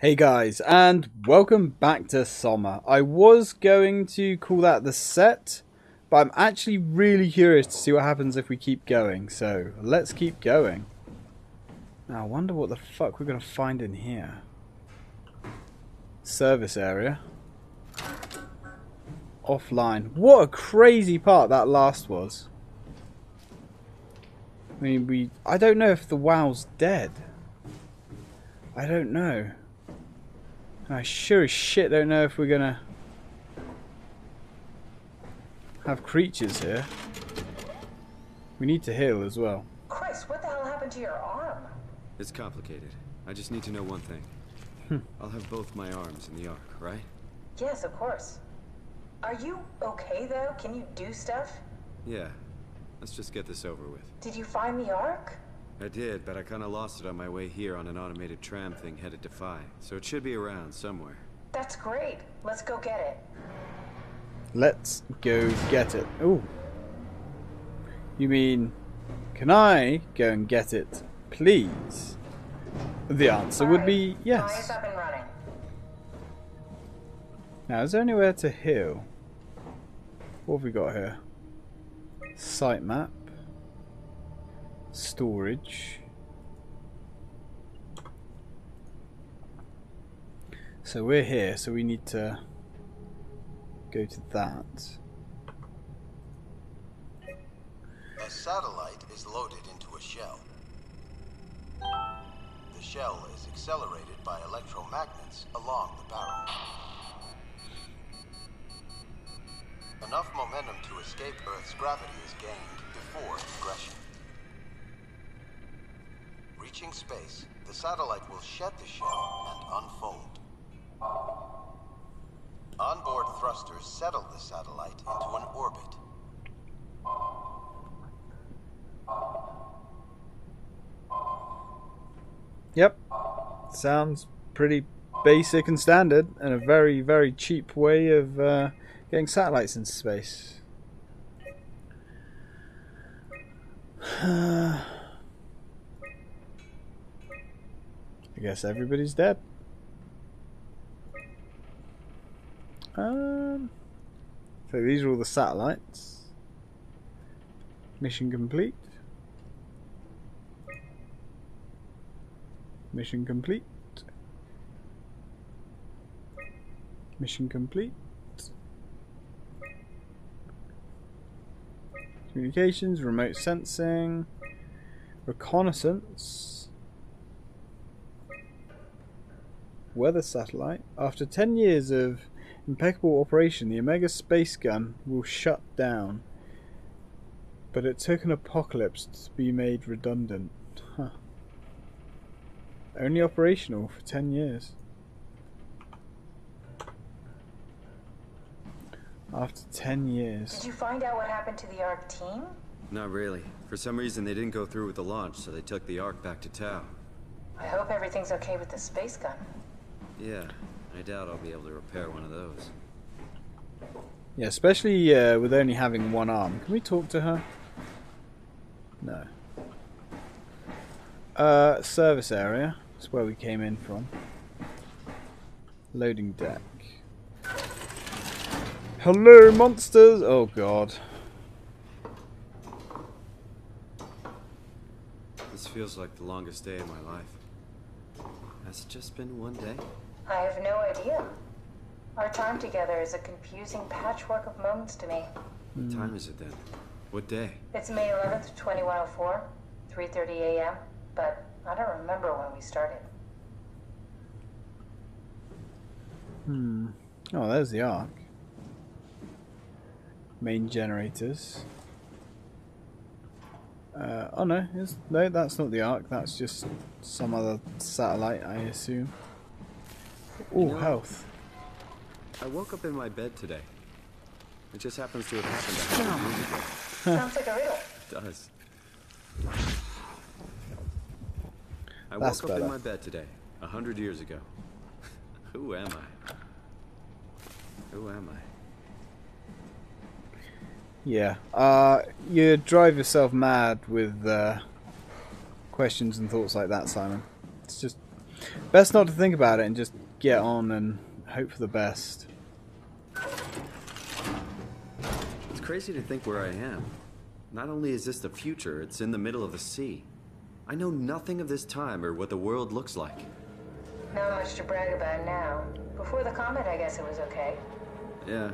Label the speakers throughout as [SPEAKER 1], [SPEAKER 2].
[SPEAKER 1] Hey guys, and welcome back to Soma. I was going to call that the set, but I'm actually really curious to see what happens if we keep going, so let's keep going. Now I wonder what the fuck we're going to find in here. Service area. Offline. What a crazy part that last was. I mean, we... I don't know if the WAU's dead. I don't know. I sure as shit don't know if we're gonna have creatures here. We need to heal as well.
[SPEAKER 2] Chris, what the hell happened to your arm?
[SPEAKER 3] It's complicated. I just need to know one thing.
[SPEAKER 1] Hmm.
[SPEAKER 3] I'll have both my arms in the ark, right?
[SPEAKER 2] Yes, of course. Are you okay though? Can you do stuff?
[SPEAKER 3] Yeah. Let's just get this over with.
[SPEAKER 2] Did you find the ark?
[SPEAKER 3] I did, but I kinda lost it on my way here on an automated tram thing headed to Phi. So it should be around somewhere.
[SPEAKER 2] That's great. Let's go get it.
[SPEAKER 1] Let's go get it. Oh. You mean, can I go and get it, please? The answer would be yes.
[SPEAKER 2] up and running.
[SPEAKER 1] Now, is there anywhere to heal? What have we got here? Site map. Storage. So we're here, so we need to go to that.
[SPEAKER 4] A satellite is loaded into a shell. The shell is accelerated by electromagnets along the barrel. Enough momentum to escape Earth's gravity is gained before progression. Reaching space, the satellite will shed the shell and unfold. Onboard thrusters settle the satellite into an orbit.
[SPEAKER 1] Yep. Sounds pretty basic and standard, and a very, very cheap way of uh, getting satellites into space. I guess everybody's dead. Um, so these are all the satellites. Mission complete. Mission complete. Mission complete. Communications, remote sensing, reconnaissance, weather satellite. After 10 years of impeccable operation, the Omega space gun will shut down. But it took an apocalypse to be made redundant. Huh. Only operational for 10 years. After 10 years.
[SPEAKER 2] Did you find out what happened to the ark team?
[SPEAKER 3] Not really. For some reason, they didn't go through with the launch, so they took the ark back to Tau.
[SPEAKER 2] I hope everything's okay with the space gun.
[SPEAKER 3] Yeah, I doubt I'll be able to repair one of those.
[SPEAKER 1] Yeah, especially uh, with only having one arm. Can we talk to her? No. Uh, service area. That's where we came in from. Loading deck. Hello, monsters! Oh god.
[SPEAKER 3] This feels like the longest day of my life. Has it just been one day?
[SPEAKER 2] I have no idea. Our time together is a confusing patchwork of moments to me.
[SPEAKER 3] What time is it then? What day?
[SPEAKER 2] It's May 11th, 2104, 3:30 a.m., but I don't remember when we started.
[SPEAKER 1] Hmm. Oh, there's the Ark. Main generators. Uh, oh no, no, that's not the Ark. That's just some other satellite, I assume. Oh,
[SPEAKER 3] You know-
[SPEAKER 1] health.
[SPEAKER 3] I woke up in my bed today. It just happens to have happened a hundred years ago.
[SPEAKER 2] Sounds like a riddle.
[SPEAKER 3] It does. I
[SPEAKER 1] That's
[SPEAKER 3] woke up
[SPEAKER 1] better.
[SPEAKER 3] in my bed today, a hundred years ago. Who am I? Who am I?
[SPEAKER 1] Yeah. Uh, you drive yourself mad with uh, questions and thoughts like that, Simon. It's just Best not to think about it and just get on and hope for the best.
[SPEAKER 3] It's crazy to think where I am. Not only is this the future, it's in the middle of the sea. I know nothing of this time or what the world looks like.
[SPEAKER 2] Not much to brag about now. Before the comet, I guess it was okay.
[SPEAKER 3] Yeah.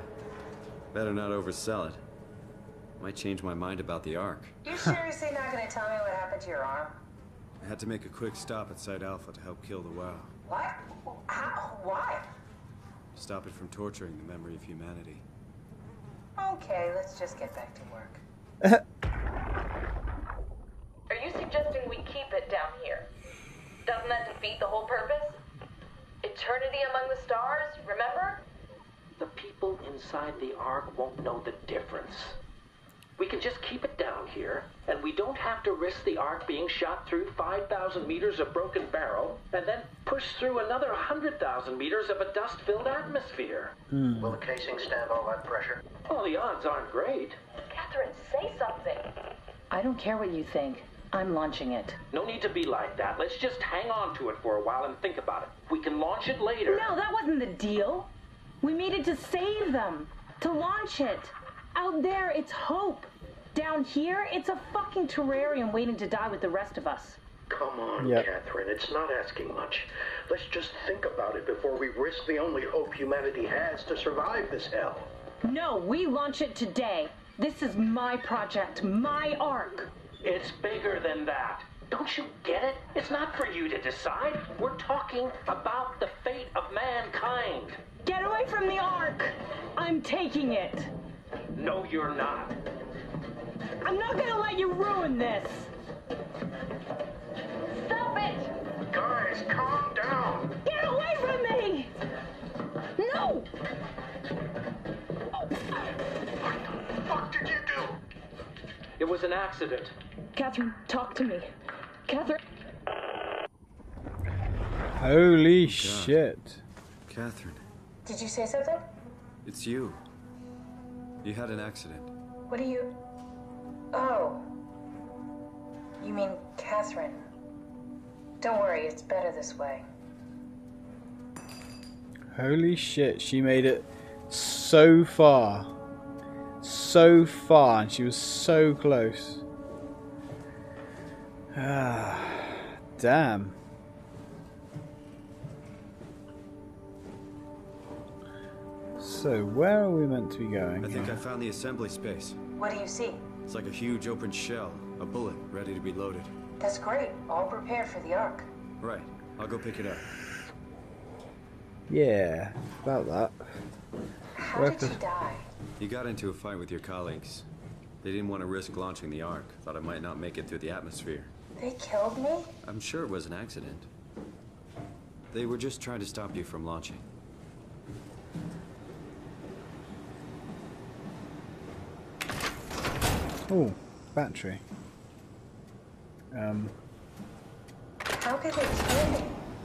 [SPEAKER 3] Better not oversell it. Might change my mind about the Ark.
[SPEAKER 2] You seriously not gonna tell me what happened to your arm?
[SPEAKER 3] I had to make a quick stop at Site Alpha to help kill the WAU.
[SPEAKER 2] What? How? Why?
[SPEAKER 3] Stop it from torturing the memory of humanity.
[SPEAKER 2] Okay, let's just get back to work.
[SPEAKER 5] Are you suggesting we keep it down here? Doesn't that defeat the whole purpose? Eternity among the stars, remember?
[SPEAKER 6] The people inside the Ark won't know the difference. We can just keep it down here, and we don't have to risk the Ark being shot through 5,000 meters of broken barrel, and then push through another 100,000 meters of a dust filled atmosphere. Hmm.
[SPEAKER 4] Will the casing stand all that pressure?
[SPEAKER 6] Well, the odds aren't great.
[SPEAKER 5] Catherine, say something.
[SPEAKER 7] I don't care what you think. I'm launching it.
[SPEAKER 6] No need to be like that. Let's just hang on to it for a while and think about it. We can launch it later.
[SPEAKER 7] No, that wasn't the deal. We needed to save them, to launch it. Out there, it's hope. Down here, it's a fucking terrarium waiting to die with the rest of us.
[SPEAKER 8] Come on,
[SPEAKER 1] Yep.
[SPEAKER 8] Catherine. It's not asking much. Let's just think about it before we risk the only hope humanity has to survive this hell.
[SPEAKER 7] No, we launch it today. This is my project, my Ark.
[SPEAKER 6] It's bigger than that. Don't you get it? It's not for you to decide. We're talking about the fate of mankind.
[SPEAKER 7] Get away from the ark! I'm taking it.
[SPEAKER 6] No, you're not.
[SPEAKER 7] I'm not gonna let you ruin this.
[SPEAKER 5] Stop it!
[SPEAKER 8] Guys, calm down.
[SPEAKER 7] Get away from me! No! Oh.
[SPEAKER 8] What the fuck did you do?
[SPEAKER 6] It was an accident.
[SPEAKER 7] Catherine, talk to me. Catherine.
[SPEAKER 1] Holy shit.
[SPEAKER 3] Catherine,
[SPEAKER 2] Did you say something?
[SPEAKER 3] it's you. You had an accident.
[SPEAKER 2] What do you. Oh. You mean Catherine? Don't worry, it's better this way.
[SPEAKER 1] Holy shit, she made it so far. So far, and she was so close. Ah, damn. So, where are we meant to be going?
[SPEAKER 3] I think I found the assembly space.
[SPEAKER 2] What do you see?
[SPEAKER 3] It's like a huge open shell, a bullet ready to be loaded.
[SPEAKER 2] That's great. All prepared for the Ark.
[SPEAKER 3] Right, I'll go pick it up.
[SPEAKER 1] Yeah, about that.
[SPEAKER 2] How
[SPEAKER 1] We'll
[SPEAKER 2] did you
[SPEAKER 1] to-
[SPEAKER 2] die?
[SPEAKER 3] You got into a fight with your colleagues. They didn't want to risk launching the Ark. Thought I might not make it through the atmosphere.
[SPEAKER 2] They killed me?
[SPEAKER 3] I'm sure it was an accident. They were just trying to stop you from launching.
[SPEAKER 1] Oh, battery. Um,
[SPEAKER 2] How could they kill me?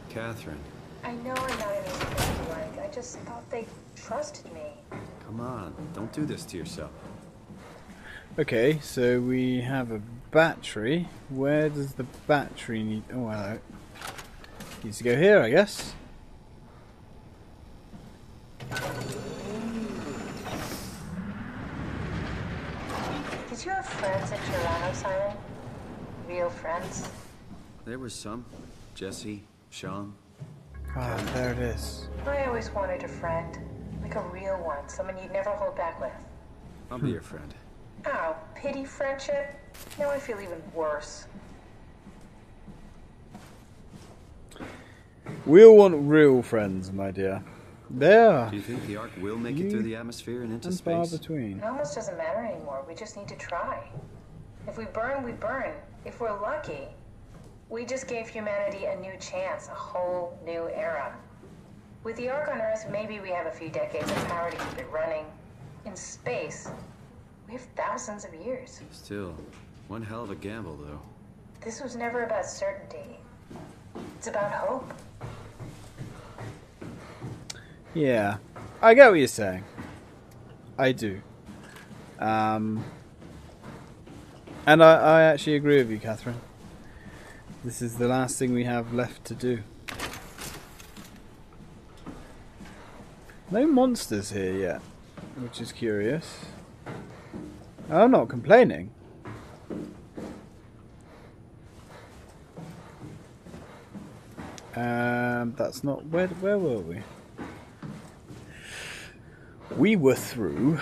[SPEAKER 3] Catherine,
[SPEAKER 2] I know I'm not an easy person like. I just thought they trusted me.
[SPEAKER 3] come on. Don't do this to yourself.
[SPEAKER 1] okay, so we have a battery. Where does the battery need? Oh, hello. Needs to go here, I guess.
[SPEAKER 2] Did you have friends in Toronto, Simon? Real friends?
[SPEAKER 3] There was some. Jesse, Sean.
[SPEAKER 1] Ah, there it is.
[SPEAKER 2] I always wanted a friend. Like a real one. Someone you'd never hold back with.
[SPEAKER 3] I'll be your friend.
[SPEAKER 2] Oh, pity friendship? Now I feel even worse.
[SPEAKER 1] We all want real friends, my dear. There.
[SPEAKER 3] Do you think the Ark will make it through the atmosphere and into
[SPEAKER 1] And far
[SPEAKER 3] space?
[SPEAKER 1] between.
[SPEAKER 2] It almost doesn't matter anymore. We just need to try. If we burn, we burn. If we're lucky, we just gave humanity a new chance, a whole new era. With the Ark on Earth, maybe we have a few decades of power to keep it running. In space, we have thousands of years.
[SPEAKER 3] Still, one hell of a gamble, though.
[SPEAKER 2] This was never about certainty. It's about hope.
[SPEAKER 1] Yeah, I get what you're saying. I do. Um, and I, I actually agree with you, Catherine. This is the last thing we have left to do. No monsters here yet, which is curious. I'm not complaining. Um, that's not... Where, where were we? We were through...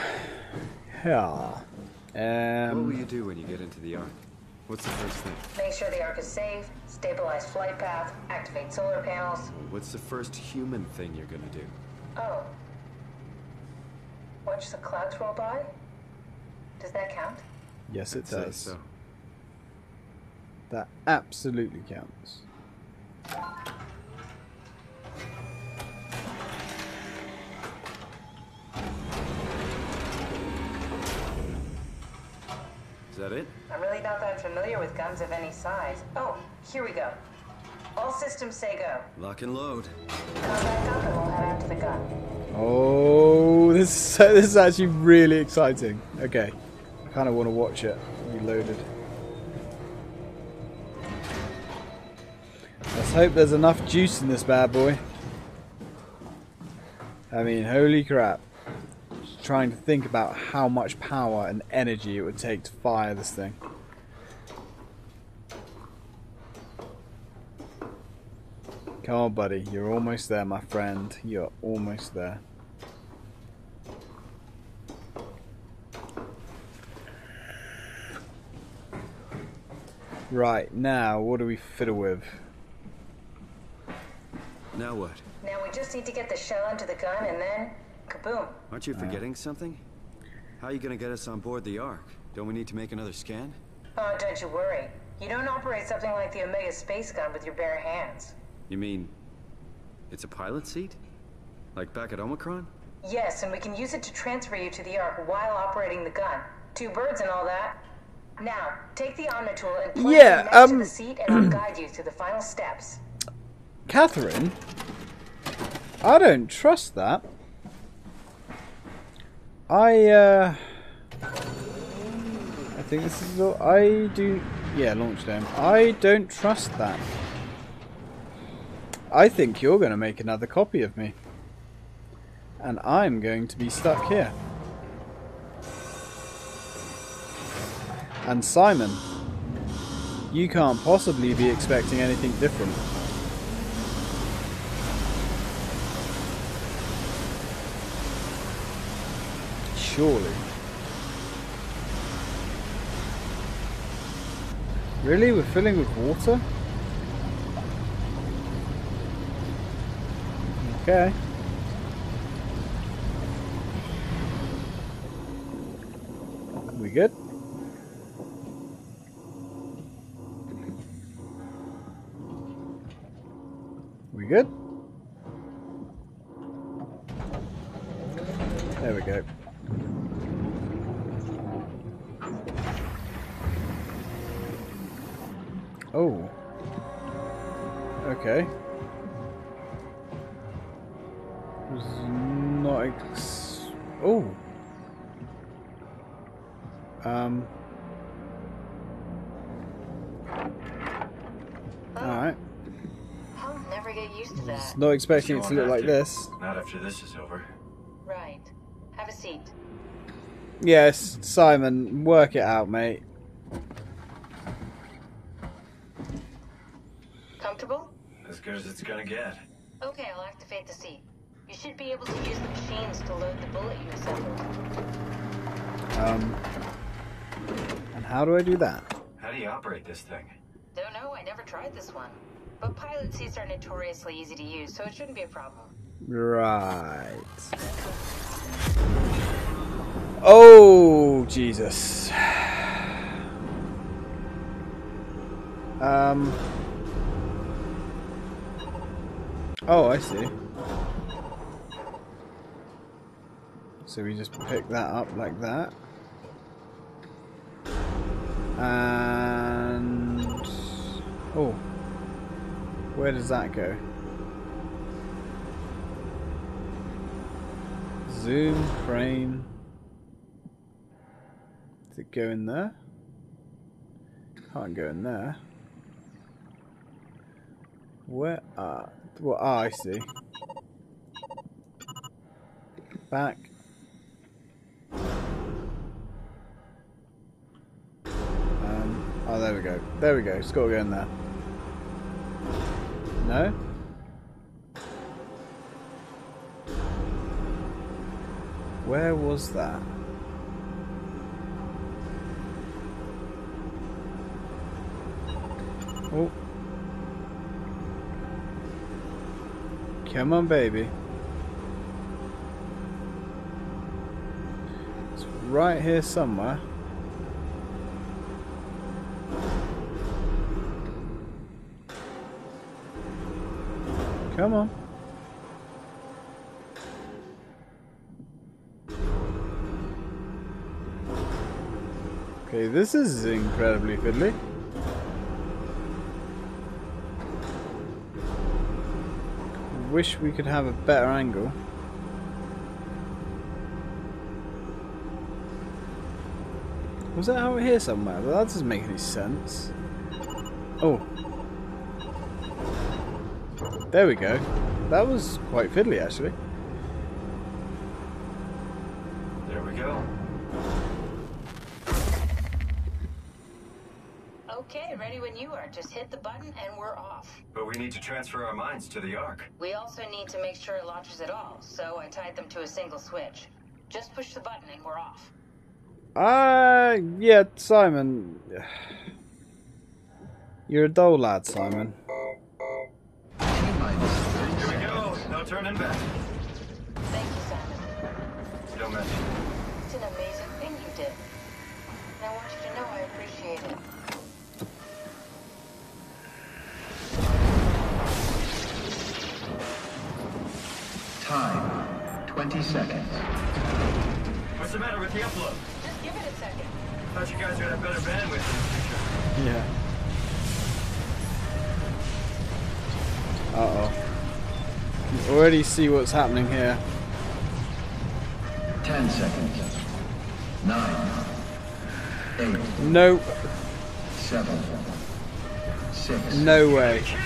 [SPEAKER 1] Yeah.
[SPEAKER 3] Um, what will
[SPEAKER 1] um,
[SPEAKER 3] you do when you get into the Ark? What's the first thing?
[SPEAKER 2] Make sure the Ark is safe, stabilize flight path, activate solar panels.
[SPEAKER 3] What's the first human thing you're gonna do?
[SPEAKER 2] Oh. Watch the clouds roll by? Does that count?
[SPEAKER 1] yes, it
[SPEAKER 3] Say
[SPEAKER 1] does.
[SPEAKER 3] so.
[SPEAKER 1] That absolutely counts.
[SPEAKER 3] Is that it?
[SPEAKER 2] I'm really not that familiar with guns of any size. Oh, here we go. All systems say go.
[SPEAKER 3] Lock and load.
[SPEAKER 2] Contact up and we'll head out to the gun.
[SPEAKER 1] Oh, this is, this is actually really exciting. Okay, I kind of want to watch it reloaded. Let's hope there's enough juice in this bad boy. I mean, holy crap. Just trying to think about how much power and energy it would take to fire this thing. Come on, buddy. You're almost there, my friend. You're almost there. Right, now, what do we fiddle with?
[SPEAKER 3] Now what?
[SPEAKER 2] Now we just need to get the shell into the gun and then kaboom.
[SPEAKER 3] Aren't you forgetting something? How are you gonna get us on board the Ark? Don't we need to make another scan?
[SPEAKER 2] Oh, don't you worry. You don't operate something like the Omega space gun with your bare hands.
[SPEAKER 3] You mean it's a pilot seat? Like back at Omicron?
[SPEAKER 2] Yes, and we can use it to transfer you to the Ark while operating the gun. Two birds and all that. Now, take the Omni tool and plug
[SPEAKER 1] Yeah,
[SPEAKER 2] it next
[SPEAKER 1] um,
[SPEAKER 2] to the seat, and I'll guide you through the final steps.
[SPEAKER 1] Catherine? I don't trust that. I, uh... I think this is all... I do... Yeah, launch them. I don't trust that. I think you're going to make another copy of me. And I'm going to be stuck here. And Simon, you can't possibly be expecting anything different. Surely. Really? We're filling with water? Okay. We good? Um. Alright.
[SPEAKER 2] I'll never get used to that.
[SPEAKER 1] Not expecting it to look like this.
[SPEAKER 9] Not after this is over.
[SPEAKER 2] Right. Have a seat.
[SPEAKER 1] Yes, Simon, work it out, mate.
[SPEAKER 2] Comfortable?
[SPEAKER 9] As good as it's gonna get.
[SPEAKER 2] Okay, I'll activate the seat. You should be able to use the machines to load the bullet you assembled.
[SPEAKER 1] Um. And how do I do that?
[SPEAKER 9] How do you operate this thing?
[SPEAKER 2] Don't know, I never tried this one. But pilot seats are notoriously easy to use, so it shouldn't be a problem.
[SPEAKER 1] Right. Oh, Jesus. Um. Oh, I see. So we just pick that up like that. And. Oh. Where does that go? Zoom, frame. Does it go in there? Can't go in there. Where? Ah, well, ah, I see. back. There we go. There we go. It's got to go in there. No? Where was that? Oh. Come on, baby. It's right here somewhere. Come on. Okay, this is incredibly fiddly. Wish we could have a better angle. Was that out here somewhere? That doesn't make any sense. There we go. That was quite fiddly actually.
[SPEAKER 3] There we go.
[SPEAKER 10] Okay, ready when you are. Just hit the button and we're off.
[SPEAKER 3] But we need to transfer our minds to the Ark.
[SPEAKER 10] We also need to make sure it launches at all, so I tied them to a single switch. Just push the button and we're off.
[SPEAKER 1] Uh, yeah, Simon. You're a dull lad, Simon.
[SPEAKER 3] Here we go. No turning back.
[SPEAKER 10] Thank you, Simon.
[SPEAKER 3] Don't mention. it.
[SPEAKER 10] It's an amazing thing you did. And I want you to know I appreciate it.
[SPEAKER 4] Time 20 seconds.
[SPEAKER 3] What's the matter with the upload?
[SPEAKER 10] Just give it a second.
[SPEAKER 3] Thought you guys would have better bandwidth in the future.
[SPEAKER 1] Yeah. Uh oh. You already see what's happening here.
[SPEAKER 4] 10 seconds. 9. 8.
[SPEAKER 1] Nope.
[SPEAKER 4] 7. 6.
[SPEAKER 1] No way.
[SPEAKER 4] 4.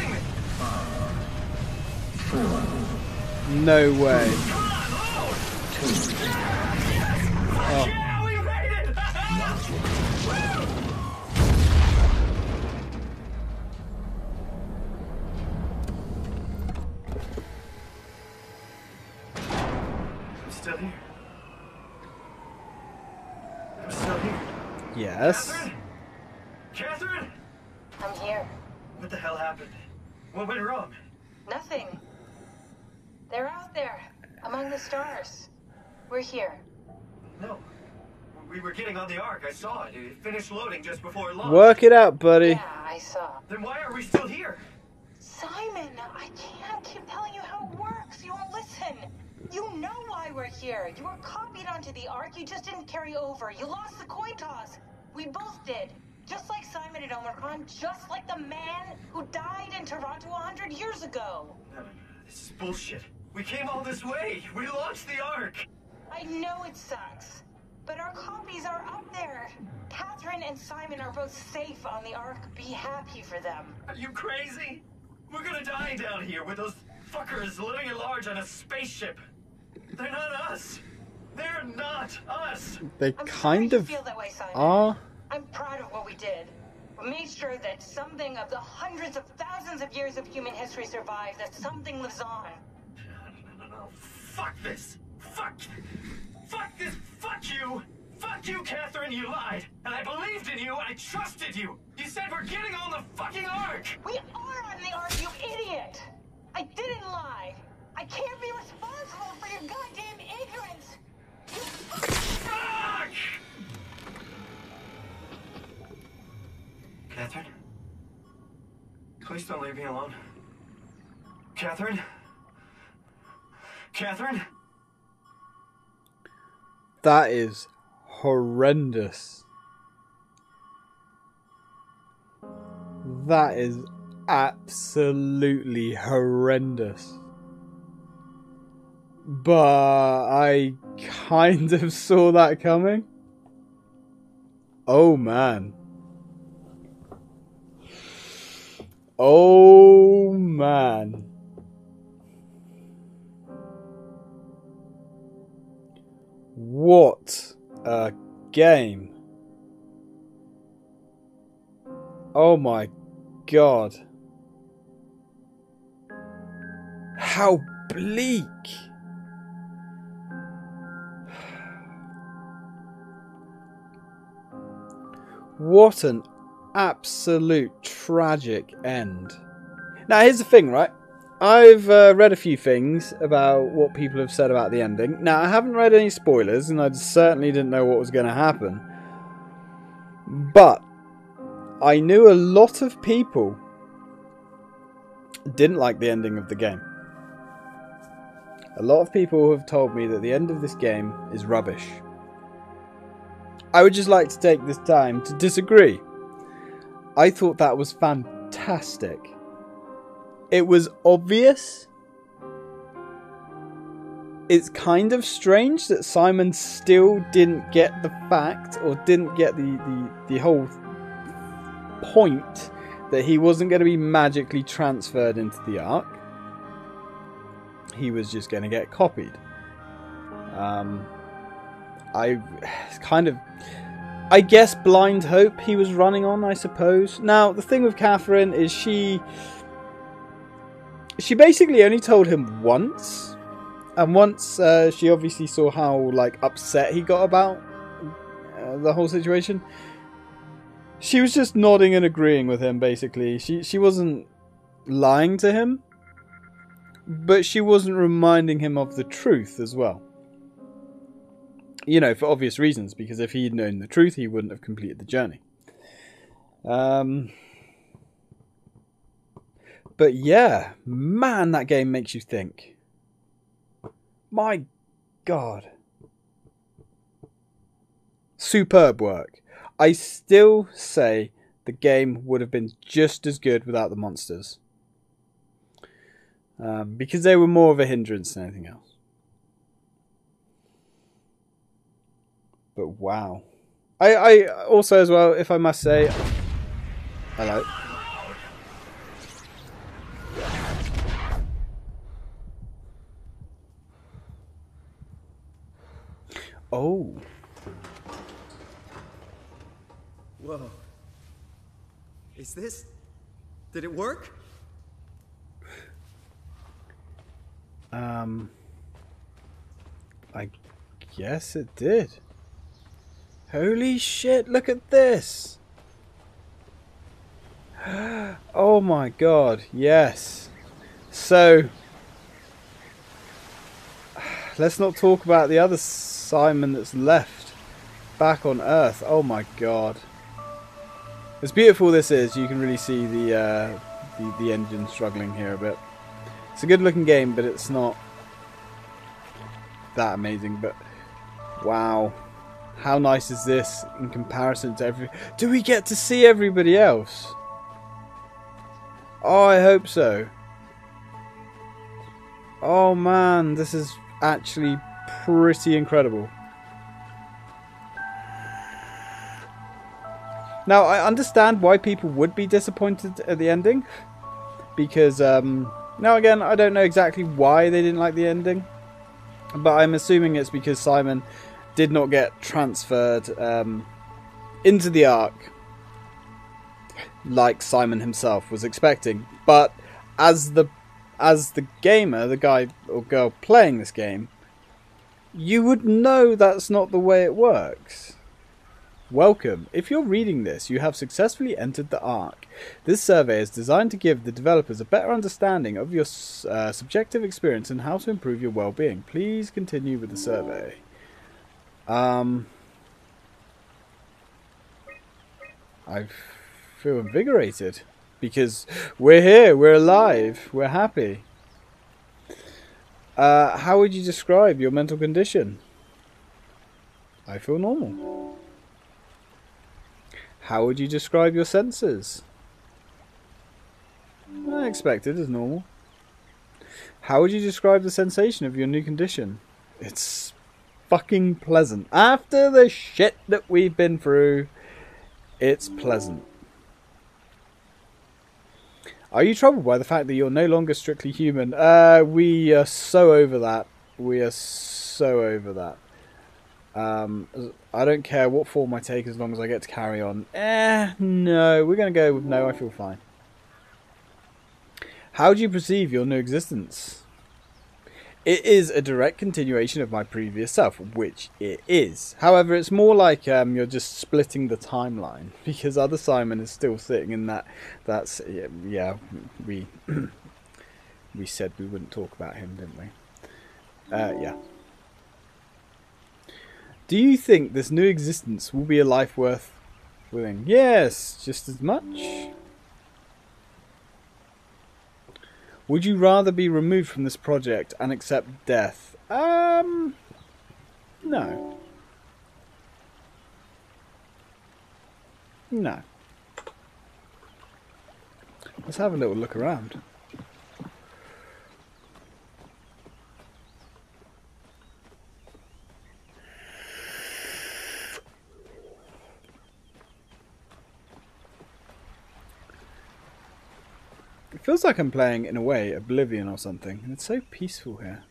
[SPEAKER 1] No way.
[SPEAKER 4] 2.
[SPEAKER 1] Oh. Yes.
[SPEAKER 3] Catherine? Catherine?
[SPEAKER 10] I'm here.
[SPEAKER 3] What the hell happened? What went wrong?
[SPEAKER 10] Nothing. They're out there, among the stars. We're here.
[SPEAKER 3] No. We were getting on the Ark. I saw it. It finished loading just before it launched.
[SPEAKER 1] Work it out, buddy.
[SPEAKER 10] Yeah, I saw.
[SPEAKER 3] Then why are we still here?
[SPEAKER 2] Simon, I can't keep telling you how it works. You won't listen. You know why we're here. You were copied onto the Ark. You just didn't carry over. You lost the coin toss. We both did. Just like Simon and Omicron, just like the man who died in Toronto a hundred years ago.
[SPEAKER 3] No, no, no. This is bullshit. We came all this way. We launched the Ark.
[SPEAKER 2] I know it sucks, but our copies are up there. Catherine and Simon are both safe on the Ark. Be happy for them.
[SPEAKER 3] Are you crazy? We're gonna die down here with those fuckers living at large on a spaceship. They're not us. They're not us.
[SPEAKER 1] They
[SPEAKER 2] I'm
[SPEAKER 1] kind of
[SPEAKER 2] feel that way, Simon.
[SPEAKER 1] are.
[SPEAKER 2] I'm proud of what we did. We made sure that something of the hundreds of thousands of years of human history survives, that something lives on.
[SPEAKER 3] No, no, no, no. Fuck this. Fuck. Fuck this. Fuck you. Fuck you, Catherine. You lied. And I believed in you. I trusted you. You said we're getting on the fucking Ark.
[SPEAKER 2] We are on the Ark, you idiot! I didn't lie. I can't be responsible for your goddamn ignorance.
[SPEAKER 3] Catherine? Please don't leave me alone. Catherine? Catherine?
[SPEAKER 1] That is horrendous. That is absolutely horrendous. But I kind of saw that coming. Oh man. Oh man. What a game. Oh my god. How bleak. What an absolute tragic end. Now, here's the thing, right? I've uh, read a few things about what people have said about the ending. Now, I haven't read any spoilers, and I certainly didn't know what was going to happen. But I knew a lot of people didn't like the ending of the game. A lot of people have told me that the end of this game is rubbish. I would just like to take this time to disagree. I thought that was fantastic. It was obvious. It's kind of strange that Simon still didn't get the fact or didn't get the, the, the whole point that he wasn't going to be magically transferred into the Ark. He was just going to get copied. Um, I kind of, I guess, blind hope he was running on. I suppose. Now the thing with Catherine is she, she basically only told him once, and once uh, she obviously saw how like upset he got about uh, the whole situation. She was just nodding and agreeing with him. Basically, she she wasn't lying to him, but she wasn't reminding him of the truth as well you know, for obvious reasons, because if he'd known the truth, he wouldn't have completed the journey. Um, but yeah, man, that game makes you think. My God. Superb work. I still say the game would have been just as good without the monsters. Um, because they were more of a hindrance than anything else. But wow. I, I also as well, if I must say Hello. Oh.
[SPEAKER 3] Whoa. Is this. Did it work?
[SPEAKER 1] Um. I guess it did. Holy shit, look at this! Oh my god, yes. So, let's not talk about the other Simon that's left back on Earth. Oh my god. As beautiful this is, you can really see the, uh, the, the engine struggling here a bit. It's a good looking game, but it's not that amazing. But wow. How nice is this in comparison to every... Do we get to see everybody else? Oh, I hope so. Oh man, this is actually pretty incredible. Now, I understand why people would be disappointed at the ending. Because, um, now again, I don't know exactly why they didn't like the ending. But I'm assuming it's because Simon did not get transferred um, into the Ark like Simon himself was expecting. But as the as the gamer, the guy or girl playing this game, you would know that's not the way it works. Welcome. If you're reading this, you have successfully entered the Ark. This survey is designed to give the developers a better understanding of your uh, subjective experience and how to improve your well-being. Please continue with the survey. Um, I feel invigorated because we're here, we're alive, we're happy. Uh, how would you describe your mental condition? I feel normal. How would you describe your senses? I expected as normal. How would you describe the sensation of your new condition? It's fucking pleasant. After the shit that we've been through, it's pleasant. Are you troubled by the fact that you're no longer strictly human? Uh, we are so over that. We are so over that. Um, I don't care what form I take as long as I get to carry on. Eh, no, we're going to go with no, I feel fine. How do you perceive your new existence? It is a direct continuation of my previous self, which it is. However, it's more like um, you're just splitting the timeline because other Simon is still sitting in that. That's yeah, yeah we we said we wouldn't talk about him, didn't we? Uh, yeah. Do you think this new existence will be a life worth living? Yes, just as much. Would you rather be removed from this project and accept death? Um, no. No. Let's have a little look around. It feels like I'm playing, in a way, Oblivion or something. And it's so peaceful here.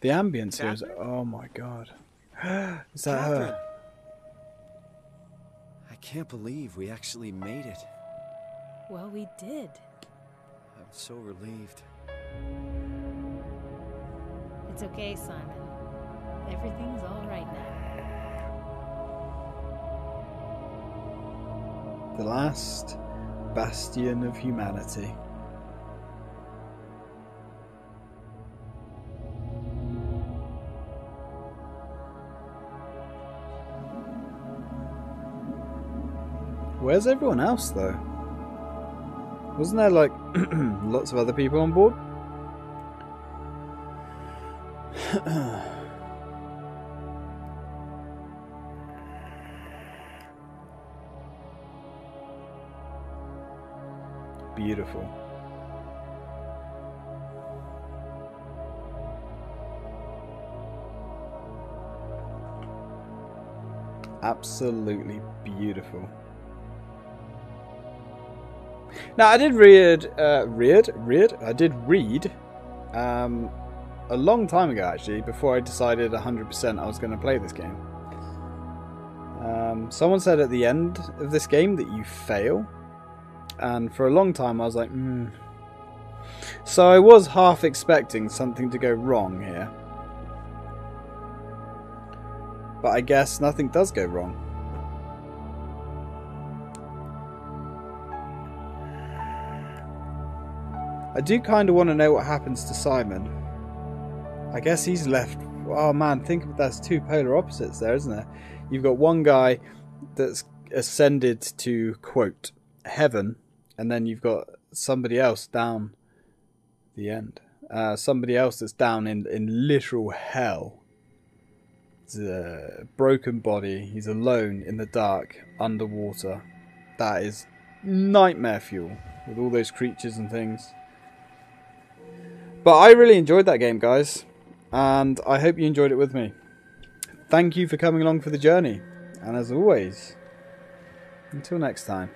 [SPEAKER 1] The ambience here is... Oh my god. is that
[SPEAKER 3] Catherine.
[SPEAKER 1] her?
[SPEAKER 3] I can't believe we actually made it.
[SPEAKER 11] Well, we did.
[SPEAKER 3] I'm so relieved.
[SPEAKER 11] It's okay, Simon. Everything's all right now.
[SPEAKER 1] The last bastion of humanity. Where's everyone else, though? Wasn't there, like, lots of other people on board? Beautiful. Absolutely beautiful. Now I did read, uh, read, read. I did read, um, a long time ago actually, before I decided 100% I was going to play this game. Um, someone said at the end of this game that you fail, and for a long time I was like, hmm. So I was half expecting something to go wrong here. But I guess nothing does go wrong. I do kind of want to know what happens to Simon. I guess he's left. Oh man, think of that's two polar opposites there, isn't there? You've got one guy that's ascended to quote heaven, and then you've got somebody else down the end. Uh, somebody else that's down in in literal hell. It's a broken body. He's alone in the dark, underwater. That is nightmare fuel with all those creatures and things. But I really enjoyed that game, guys, and I hope you enjoyed it with me. Thank you for coming along for the journey, and as always, until next time.